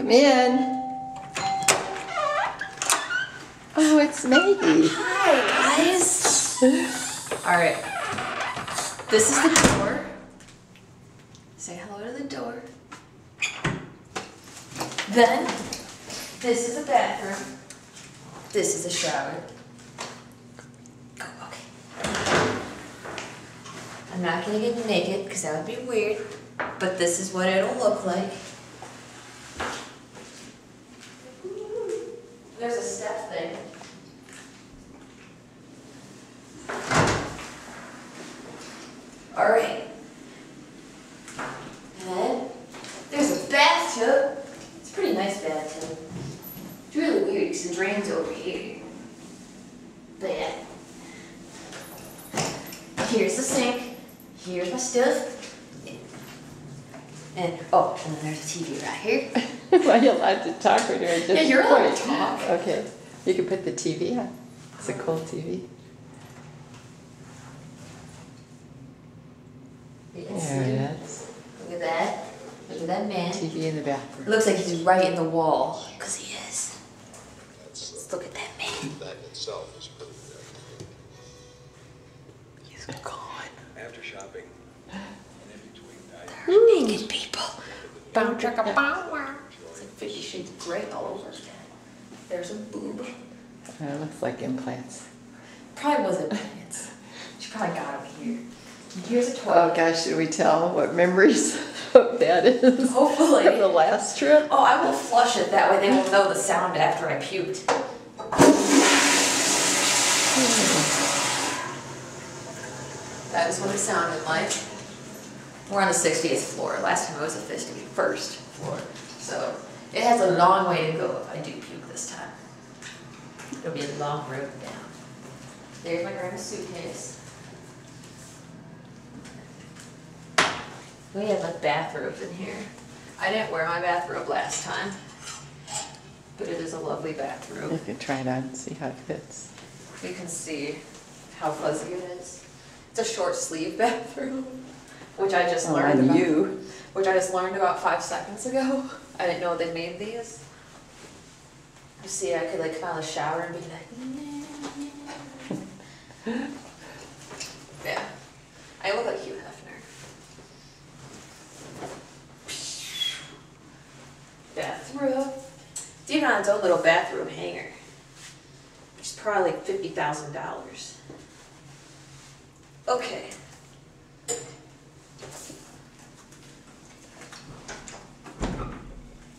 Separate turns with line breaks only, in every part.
Come in. Oh, it's Maggie.
Hi, guys. All right. This is the door. Say hello to the door. Then, this is a bathroom. This is a shower. Oh, okay. I'm not gonna get naked because that would be weird, but this is what it'll look like. There's All right. And then there's a bathtub. It's a pretty nice bathtub. It's really weird because it drains over here. But yeah. Here's the sink. Here's my stuff. And oh, and then there's a TV right here.
Are you allowed to talk I just?
Yeah, you're allowed to talk.
Okay, you can put the TV on. It's a cool TV.
You can
There
see.
it is.
Look at that. Look at that man.
TV in the
It
bathroom.
looks like he's right in the wall. Because he is. Let's look at that man.
That itself is pretty good.
He's gone.
After shopping, and in between dining,
There are naked people. Bow chicka bow wow. It's like Fifty Shades of Grey all over. There's a boob.
It looks like implants.
Probably wasn't pants. She probably got them here. Here's a
Oh
toilet.
gosh, should we tell what memories of that is?
Hopefully.
Of the last trip?
Oh, I will flush it. That way they will know the sound after I puked. That is what it sounded like. We're on the 60th floor. Last time it was the 51st floor. So it has a long way to go if I do puke this time. It'll be a long road down. There's my grandma's suitcase. We have a bathrobe in here. I didn't wear my bathrobe last time, but it is a lovely
bathroom.
You
can try it on and see how it fits.
You can see how fuzzy it is. It's a short sleeve bathrobe, which I just
Oh,
learned about.
you.
Which I just learned about five seconds ago. I didn't know they made these. You see, I could like come out of the shower and be like, yeah. I look like Hugh Hefner. Bathrobe. It's even on its own little bathroom hanger. Is probably like fifty thousand dollars. Okay.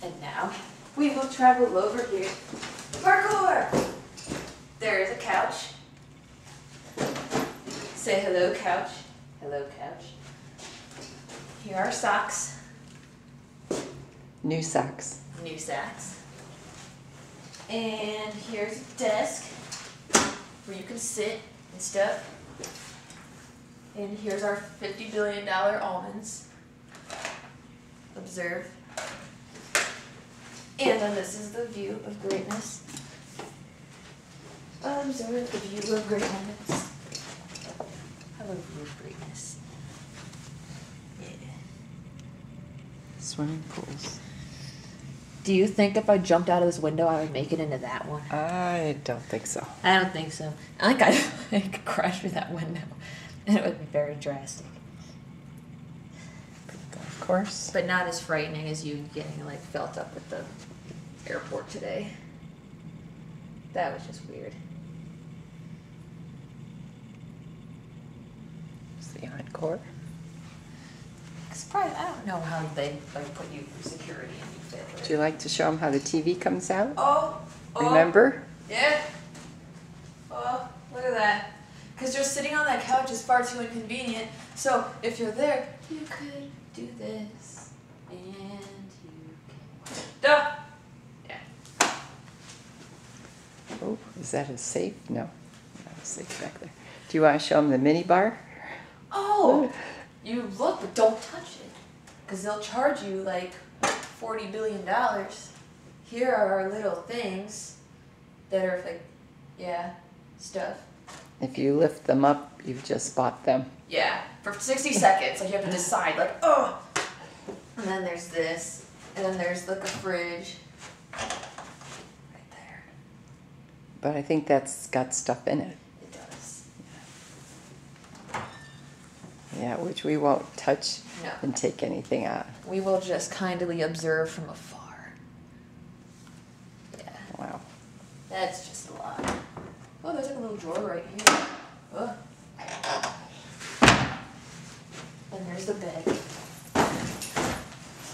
And now we will travel over here. Parkour! There is a couch. Say hello, couch. Hello, couch. Here are socks,
New socks.
new socks. And here's a desk where you can sit and stuff. And here's our $50 billion almonds. Observe. And then this is the view of greatness. Um, Observe the view of greatness. Have a view of greatness. Yeah.
Swimming pools.
Do you think if I jumped out of this window, I would make it into that one?
I don't think so.
I don't think so. I think I, I could crash through that window, and it would be very drastic,
course.
but not as frightening as you getting like felt up at the airport today. That was just weird.
It's the encore.
Probably I don't know how they like put you through security and you fit.
Would you like to show them how the TV comes out?
Oh, oh,
Remember?
Yeah. Oh, look at that. Because just sitting on that couch is far too inconvenient. So if you're there, you could do this. And you can. Duh! Yeah.
Oh, is that a safe? No, not a safe back there. Do you want to show them the mini bar?
Oh! You look, but don't touch it. Because they'll charge you like $40 billion. Here are our little things that are like, yeah, stuff.
If you lift them up, you've just bought them.
Yeah, for 60 seconds. Like you have to decide, like, oh. And then there's this. And then there's like a fridge. Right there.
But I think that's got stuff in it.
It does.
Yeah, which we won't touch
No.
and take anything out.
We will just kindly observe from afar. Yeah,
Wow.
that's just a lot. Oh, there's like a little drawer right here. Oh. And there's the bed.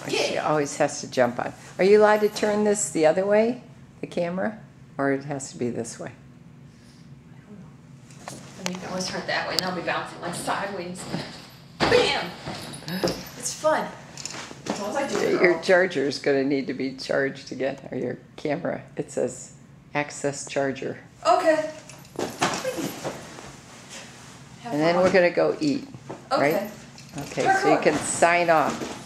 She always has to jump on. Are you allowed to turn this the other way, the camera? Or it has to be this way?
And you can always turn it that way and they'll be bouncing like sideways. Bam! It's fun. As long as I do it
Your
all.
charger's gonna need to be charged again, or your camera. It says access charger.
Okay. Have
And then
fun.
we're gonna go eat, right?
Okay.
Okay, so you can sign off.